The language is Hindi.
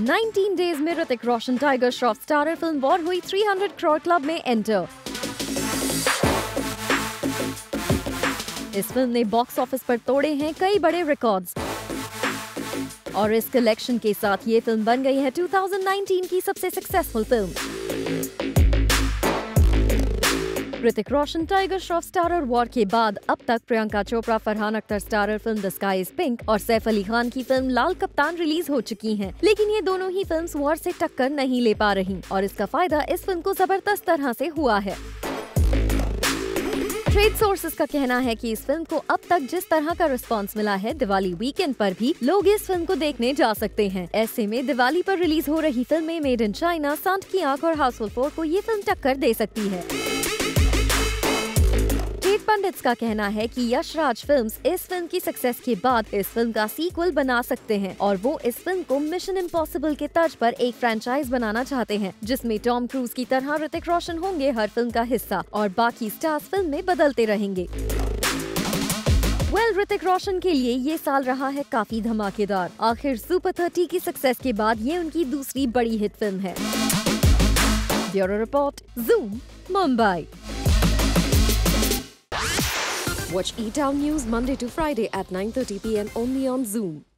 19 डेज़ में ऋतिक रोशन, टाइगर श्रॉफ, स्टारर फ़िल्म वॉर हुई 300 करोड़ क्लब में एंटर इस फ़िल्म ने बॉक्स ऑफ़िस पर तोड़े हैं कई बड़े रिकॉर्ड्स और इस कलेक्शन के साथ ये फ़िल्म बन गई है 2019 की सबसे सक्सेसफुल फ़िल्म ऋतिक रोशन टाइगर श्रॉफ स्टारर वॉर के बाद अब तक प्रियंका चोपड़ा फरहान अख्तर स्टारर फ़िल्म द स्काई इज़ पिंक और सैफ अली खान की फ़िल्म लाल कप्तान रिलीज़ हो चुकी हैं। लेकिन ये दोनों ही फिल्म्स वॉर से टक्कर नहीं ले पा रही और इसका फ़ायदा इस फ़िल्म को ज़बरदस्त तरह से हुआ है। ट्रेड सोर्सेज का कहना है कि इस फ़िल्म को अब तक जिस तरह का रिस्पांस मिला है, दिवाली वीकेंड पर भी लोग इस फ़िल्म को देखने जा सकते हैं। ऐसे में दिवाली पर रिलीज़ हो रही फ़िल्में मेड इन चाइना सांड की आँख और हाउसफुल फोर को ये फ़िल्म टक्कर दे सकती है। पंडित्स का कहना है कि यश राज फिल्म्स इस फ़िल्म की सक्सेस के बाद इस फ़िल्म का सीक्वल बना सकते हैं और वो इस फ़िल्म को मिशन इम्पॉसिबल के तर्ज पर एक फ्रेंचाइज बनाना चाहते हैं, जिसमें टॉम क्रूज की तरह ऋतिक रोशन होंगे हर फ़िल्म का हिस्सा और बाकी स्टार्स फ़िल्म में बदलते रहेंगे। वेल ऋतिक रोशन के लिए ये साल रहा है काफ़ी धमाकेदार। आखिर सुपर थर्टी की सक्सेस के बाद ये उनकी दूसरी बड़ी हिट फ़िल्म है। Bureau report Zoom Mumbai Watch E-Town News Monday to Friday at 9.30 p.m. only on Zoom.